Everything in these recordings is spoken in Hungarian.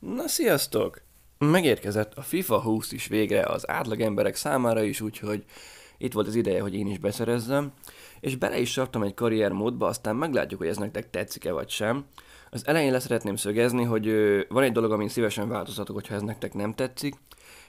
Na sziasztok! Megérkezett a FIFA 20 is végre az átlag emberek számára is, úgyhogy itt volt az ideje, hogy én is beszerezzem, és bele is sartam egy karrier módba, aztán meglátjuk, hogy ez nektek tetszik-e vagy sem. Az elején leszeretném szögezni, hogy van egy dolog, amin szívesen változtatok, hogyha ez nektek nem tetszik.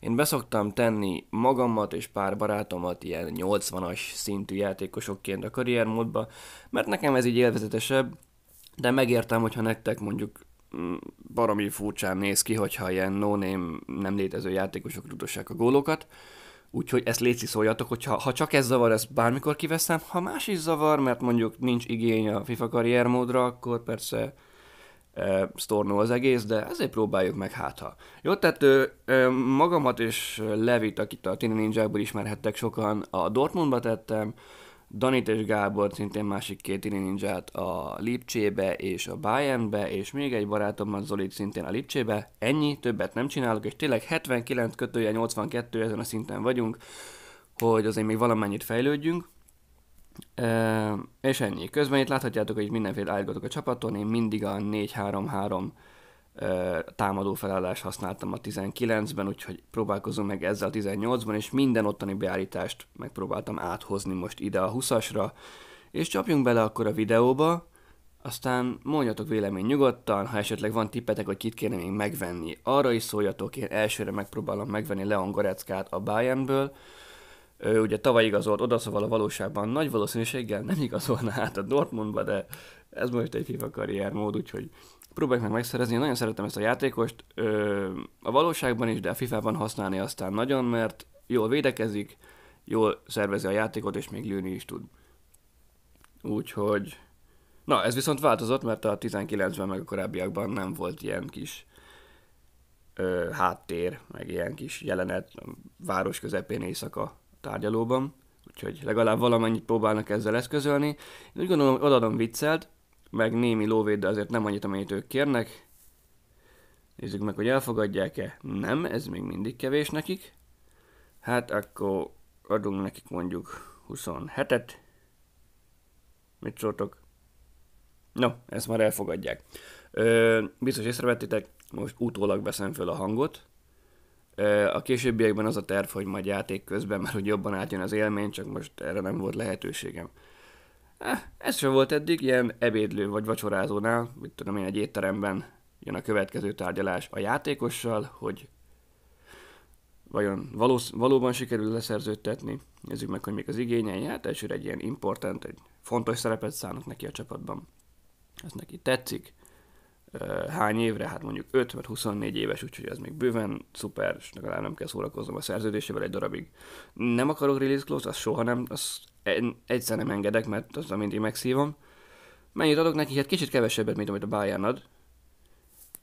Én beszoktam tenni magamat és pár barátomat ilyen 80-as szintű játékosokként a karrier módba, mert nekem ez így élvezetesebb, de megértem, hogyha nektek mondjuk baromi furcsán néz ki, hogyha ilyen no-name nem létező játékosok rúdossák a gólokat. Úgyhogy ezt létszi szóljatok, hogyha ha csak ez zavar, ezt bármikor kiveszem. Ha más is zavar, mert mondjuk nincs igény a FIFA karrier módra, akkor persze e, sztornó az egész, de ezért próbáljuk meg hát ha. Jó, tehát ö, magamat és Levit, akit a Tini Ninjából ismerhettek sokan, a Dortmundba tettem, Danit és Gábor, szintén másik két Ninját a Lipcsébe és a Bayernbe, és még egy barátommal Zolit szintén a Lipcsébe. Ennyi, többet nem csinálok, és tényleg 79 kötője 82 ezen a szinten vagyunk, hogy azért még valamennyit fejlődjünk. E, és ennyi. Közben itt láthatjátok, hogy mindenféle állítgatok a csapaton, én mindig a 4-3-3 támadó felállást használtam a 19-ben, úgyhogy próbálkozom meg ezzel a 18-ban, és minden ottani beállítást megpróbáltam áthozni most ide a 20-asra, és csapjunk bele akkor a videóba, aztán mondjatok vélemény nyugodtan, ha esetleg van tippetek, hogy kit kéne még megvenni. Arra is szóljatok, én elsőre megpróbálom megvenni Leon Goreckát a Bayernből, ő ugye tavaly igazolt oda, szóval a valóságban nagy valószínűséggel nem igazolna át a Dortmundba, de ez most egy FIFA karrier mód, úgyhogy próbáljuk meg megszerezni. Én nagyon szeretem ezt a játékost, ö, a valóságban is, de a FIFA-ban használni aztán nagyon, mert jól védekezik, jól szervezi a játékot, és még lőni is tud. Úgyhogy... Na, ez viszont változott, mert a 19-ben meg a korábbiakban nem volt ilyen kis ö, háttér, meg ilyen kis jelenet a város közepén éjszaka tárgyalóban, úgyhogy legalább valamennyit próbálnak ezzel eszközölni. Én úgy gondolom, odaadom viccelt, meg némi lóvét, de azért nem annyit, amennyit ők kérnek. Nézzük meg, hogy elfogadják-e. Nem, ez még mindig kevés nekik. Hát akkor adunk nekik mondjuk 27-et. Mit szóltok? No, ezt már elfogadják. Ö, biztos észrevettétek, most utólag veszem föl a hangot. Ö, a későbbiekben az a terv, hogy majd játék közben, mert hogy jobban átjön az élmény, csak most erre nem volt lehetőségem. Eh, ez sem volt eddig, ilyen ebédlő vagy vacsorázónál, mit tudom én, egy étteremben jön a következő tárgyalás a játékossal, hogy vajon valós, valóban sikerül leszerződtetni. Nézzük meg, hogy még az igényei. Hát elsőre egy ilyen important, egy fontos szerepet szánnak neki a csapatban. Ez neki tetszik. Hány évre? Hát mondjuk 5 vagy 24 éves, úgyhogy ez még bőven szuper, és legalább nem kell szórakoznom a szerződésével egy darabig. Nem akarok release close, az soha nem, az egyszer nem engedek, mert azt mindig megszívom. Mennyit adok neki? Hát kicsit kevesebbet, mint amit a Bayern ad.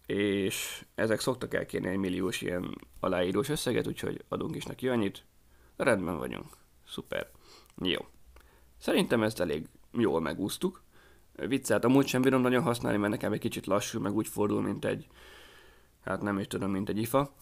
És ezek szoktak elkérni egy milliós ilyen aláírós összeget, úgyhogy adunk is neki annyit. Rendben vagyunk. Szuper. Jó. Szerintem ezt elég jól megúsztuk. Viccelt amúgy sem bírom nagyon használni, mert nekem egy kicsit lassú, meg úgy fordul, mint egy, hát nem is tudom, mint egy ifa.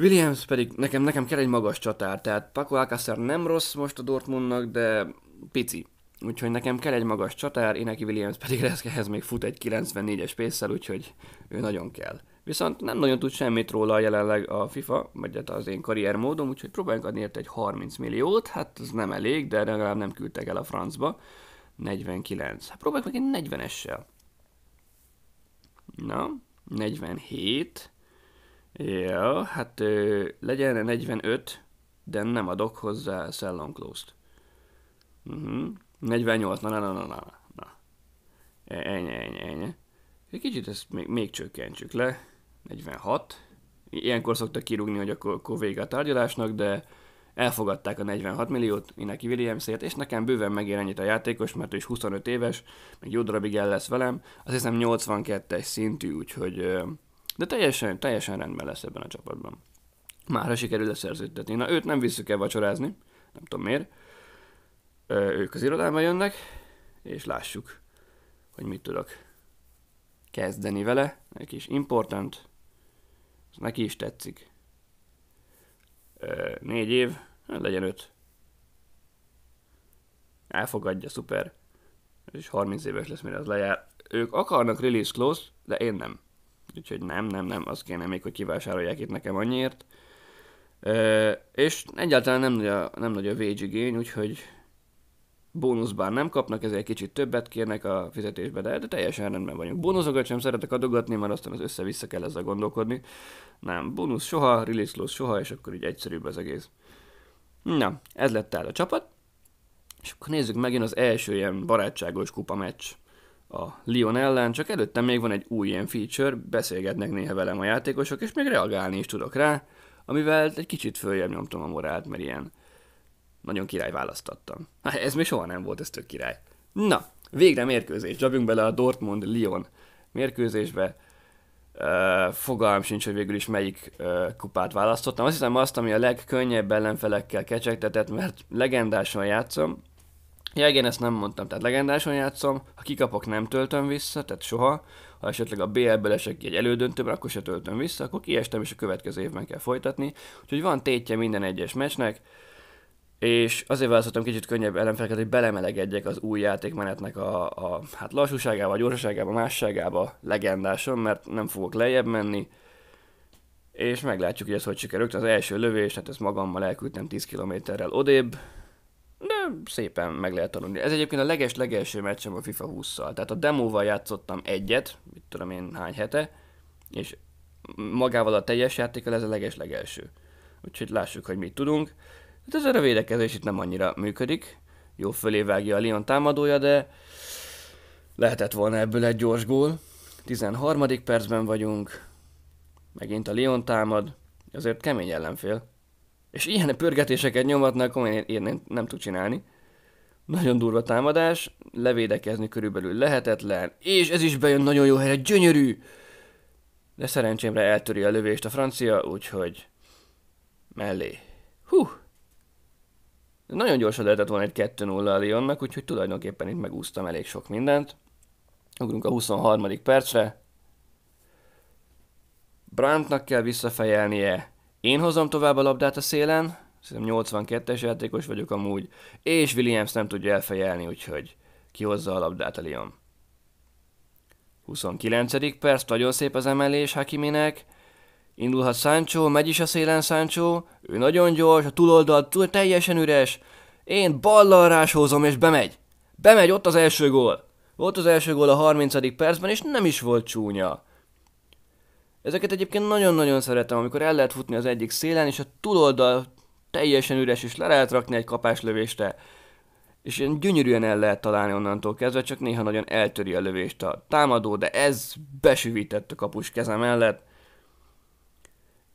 Williams pedig nekem, nekem kell egy magas csatár, tehát Paco Alcácer nem rossz most a Dortmundnak, de pici. Úgyhogy nekem kell egy magas csatár, Ineki Williams pedig ehhez még fut egy 94-es pésszel, úgyhogy ő nagyon kell. Viszont nem nagyon tud semmit róla jelenleg a FIFA, vagy hát az én karrier módom, úgyhogy próbáljunk adni érte egy 30 milliót, hát ez nem elég, de legalább nem küldtek el a francba. 49. Hát próbáljuk meg egy 40-essel. Na, 47. Ja, hát ö, legyen 45, de nem adok hozzá Close-t. Uh-huh. 48, na, na, na, na, na, na. Ennyi, ennyi, ennyi. Egy kicsit ezt még, még csökkentsük le. 46. Ilyenkor szoktak kirúgni, hogy akkor, akkor vége a tárgyalásnak, de elfogadták a 46 milliót Inaki Williamsért, és nekem bőven megér ennyit a játékos, mert ő is 25 éves, még jó darabig el lesz velem. Azt hiszem 82-es szintű, úgyhogy de teljesen, teljesen rendben lesz ebben a csapatban. Már sikerül leszerződtetni. Na, őt nem visszük el vacsorázni, nem tudom miért. Ö, ők az irodába jönnek, és lássuk, hogy mit tudok kezdeni vele. Neki is important, ez neki is tetszik. Ö, négy év, hát legyen öt. Elfogadja, szuper. És 30 éves lesz, mire az lejár. Ők akarnak release close, de én nem. Úgyhogy nem, nem, nem, az kéne még, hogy kivásárolják itt nekem annyiért. Ö, és egyáltalán nem nagy a, nem nagy a végigény, úgyhogy bónuszbár nem kapnak, ezért kicsit többet kérnek a fizetésbe, de, de teljesen rendben vagyunk. Bónuszokat sem szeretek adogatni, mert aztán az össze-vissza kell ezzel gondolkodni. Nem, bónusz soha, release close soha, és akkor így egyszerűbb az egész. Na, ez lett el a csapat. És akkor nézzük megint az első ilyen barátságos kupa meccs a Lyon ellen, csak előtte még van egy új ilyen feature, beszélgetnek néha velem a játékosok, és még reagálni is tudok rá, amivel egy kicsit följebb nyomtam a morált, mert ilyen nagyon király választottam. Hát ez még soha nem volt, ez tök király. Na, végre mérkőzés. Csapjunk bele a Dortmund-Lyon mérkőzésbe. Uh, fogalm sincs, hogy végül is melyik uh, kupát választottam. Azt hiszem azt, ami a legkönnyebb ellenfelekkel kecsegtetett, mert legendásan játszom. Ja, igen, ezt nem mondtam, tehát legendáson játszom, ha kikapok nem töltöm vissza, tehát soha, ha esetleg a BL-ből esek egy elődöntőben, akkor se töltöm vissza, akkor kiestem, és a következő évben kell folytatni. Úgyhogy van tétje minden egyes meccsnek, és azért választottam kicsit könnyebb ellenfeleket, hogy belemelegedjek az új játékmenetnek a, a hát lassúságába, gyorsaságába, másságába legendáson, mert nem fogok lejjebb menni, és meglátjuk, hogy ez hogy sikerült. Az első lövés, hát ezt magammal elküldtem 10 kilométerrel odébb, de szépen meg lehet tanulni. Ez egyébként a leges-legelső meccsem a FIFA 20-szal, tehát a demóval játszottam egyet, mit tudom én hány hete, és magával a teljes játékkal ez a leges-legelső. Úgyhogy lássuk, hogy mit tudunk. Hát ez a védekezés itt nem annyira működik. Jó fölé vágja a Lyon támadója, de lehetett volna ebből egy gyors gól. 13. percben vagyunk. Megint a Lyon támad. Azért kemény ellenfél. És ilyen pörgetéseket nyomatnak, komolyan én nem, nem tud csinálni. Nagyon durva támadás, levédekezni körülbelül lehetetlen, és ez is bejön nagyon jó helyre, gyönyörű! De szerencsémre eltöri a lövést a francia, úgyhogy mellé. Hú, nagyon gyorsan lehetett volna egy 2-0 a Lyonnak, úgyhogy tulajdonképpen itt megúsztam elég sok mindent. Ugrunk a 23. percre. Brandtnak kell visszafejelnie. Én hozom tovább a labdát a szélen. Szerintem 82-es játékos vagyok amúgy. És Williams nem tudja elfejelni, úgyhogy kihozza a labdát a Lyon. 29. perc, nagyon szép az emelés Hakiminek. Indulhat Sancho, megy is a szélen Sancho, ő nagyon gyors, a túloldal túl teljesen üres, én ballal ráshozom és bemegy. Bemegy, ott az első gól. Volt az első gól a 30. percben, és nem is volt csúnya. Ezeket egyébként nagyon-nagyon szeretem, amikor el lehet futni az egyik szélen, és a túloldal teljesen üres, és le lehet rakni egy kapáslövésre. És ilyen gyönyörűen el lehet találni onnantól kezdve, csak néha nagyon eltöri a lövést a támadó, de ez besüvített a kapus keze mellett.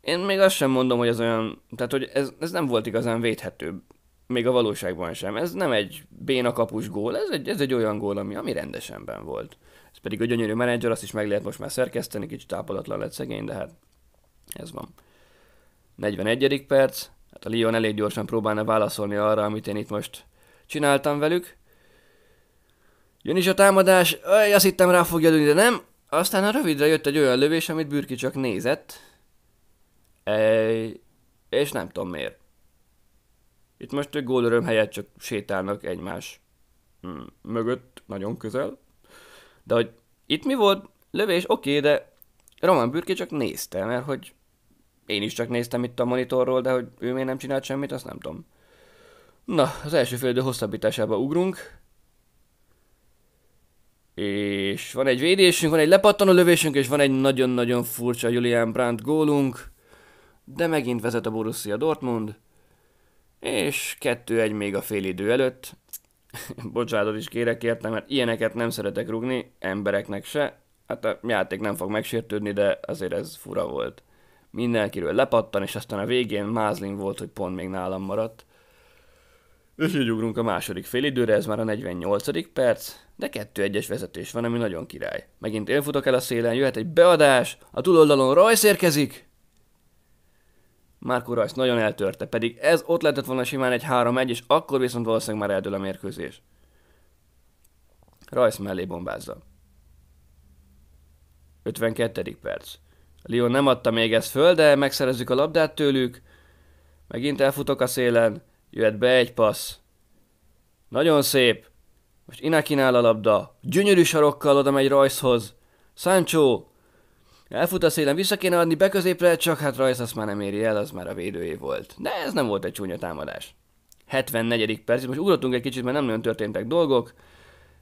Én még azt sem mondom, hogy ez olyan, tehát hogy ez, ez nem volt igazán védhető, még a valóságban sem. Ez nem egy béna kapus gól, ez egy, ez egy olyan gól, ami, ami rendesen ben volt. Ez pedig a gyönyörű menedzser, azt is meg lehet most már szerkeszteni, kicsit tápadatlan lett szegény, de hát ez van. 41. perc, hát a Lyon elég gyorsan próbálna válaszolni arra, amit én itt most csináltam velük. Jön is a támadás, Aj, azt hittem rá fogja lőni, de nem. Aztán a rövidre jött egy olyan lövés, amit Bürki csak nézett, és nem tudom miért. Itt most egy gólöröm helyett csak sétálnak egymás hmm, mögött, nagyon közel. De hogy itt mi volt? Lövés, oké, okay, de Roman Bürki csak nézte, mert hogy én is csak néztem itt a monitorról, de hogy ő miért nem csinált semmit, azt nem tudom. Na, az első fél hosszabbításába ugrunk. És van egy védésünk, van egy lepattanó lövésünk, és van egy nagyon-nagyon furcsa Julian Brandt gólunk de megint vezet a Borussia Dortmund, és kettő egy még a idő előtt. Bocsánatot is kérek értem, mert ilyeneket nem szeretek rugni, embereknek se. Hát a játék nem fog megsértődni, de azért ez fura volt. Mindenkiről lepattan, és aztán a végén Mázlin volt, hogy pont még nálam maradt. És így ugrunk a második félidőre, ez már a 48. perc, de kettő egyes vezetés van, ami nagyon király. Megint élfutok el a szélen, jöhet egy beadás, a túloldalon Rajsz érkezik, Márko Rajsz nagyon eltörte, pedig ez ott lehetett volna simán egy 3-1, és akkor viszont valószínűleg már eldől a mérkőzés. Rajsz mellé bombázza. 52. perc. Lyon nem adta még ezt föl, de megszerezzük a labdát tőlük. Megint elfutok a szélen. Jöhet be egy passz. Nagyon szép. Most Inakinál a labda. Gyönyörű sarokkal oda megy Rajszhoz. Sancho Elfut a szélen, vissza kéne adni beközépre, csak hát rajz azt már nem éri el, az már a védőé volt. De ez nem volt egy csúnya támadás. 74. perc, most ugrottunk egy kicsit, mert nem nagyon történtek dolgok.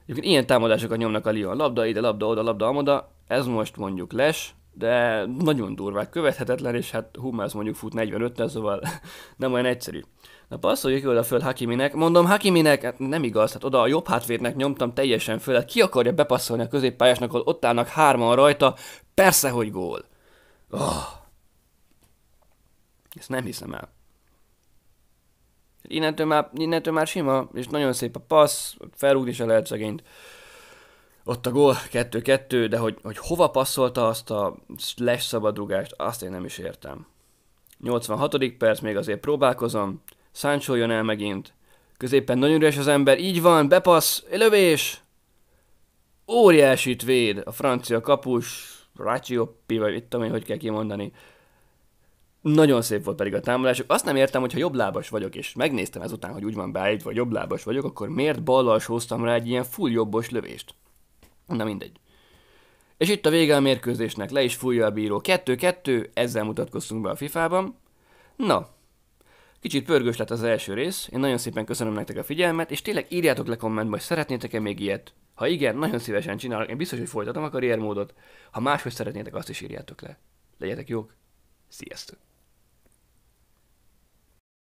Egyébként ilyen támadásokat nyomnak a Lyon. Labda ide, labda oda, labda amoda. Ez most mondjuk les, de nagyon durvák, követhetetlen, és hát Hummels mondjuk fut 45 szóval nem olyan egyszerű. Na passzoljuk oda föl Hakiminek. Mondom Hakiminek, hát nem igaz, hát oda a jobb hátvédnek nyomtam teljesen föl. Hát ki akarja bepasszolni a középpályásnak, ahol ott állnak hárman rajta? Persze, hogy gól. Oh. Ezt nem hiszem el. Innentől már, innentől már sima, és nagyon szép a passz, felrúgni se lehet szegényt. Ott a gól, 2-2, de hogy, hogy hova passzolta azt a slash szabadrugást, azt én nem is értem. 86. perc, még azért próbálkozom. Sancho jön el megint. Középen nagyon üres az ember, így van, bepassz, lövés! Óriásit véd a francia kapus, Racioppi, vagy itt tudom hogy kell kimondani. Nagyon szép volt pedig a támadások. Azt nem értem, hogy ha jobblábas vagyok, és megnéztem ezután, hogy úgy van beállítva, vagy jobblábas vagyok, akkor miért ballal hoztam rá egy ilyen full jobbos lövést? Na mindegy. És itt a vége a mérkőzésnek, le is fújja a bíró. 2-2, ezzel mutatkoztunk be a FIFA-ban. Na, kicsit pörgős lett az első rész, én nagyon szépen köszönöm nektek a figyelmet, és tényleg írjátok le kommentbe, hogy szeretnétek-e még ilyet. Ha igen, nagyon szívesen csinálok, én biztos, hogy folytatom a karriermódot. Ha máshogy szeretnétek, azt is írjátok le. Legyetek jók, sziasztok!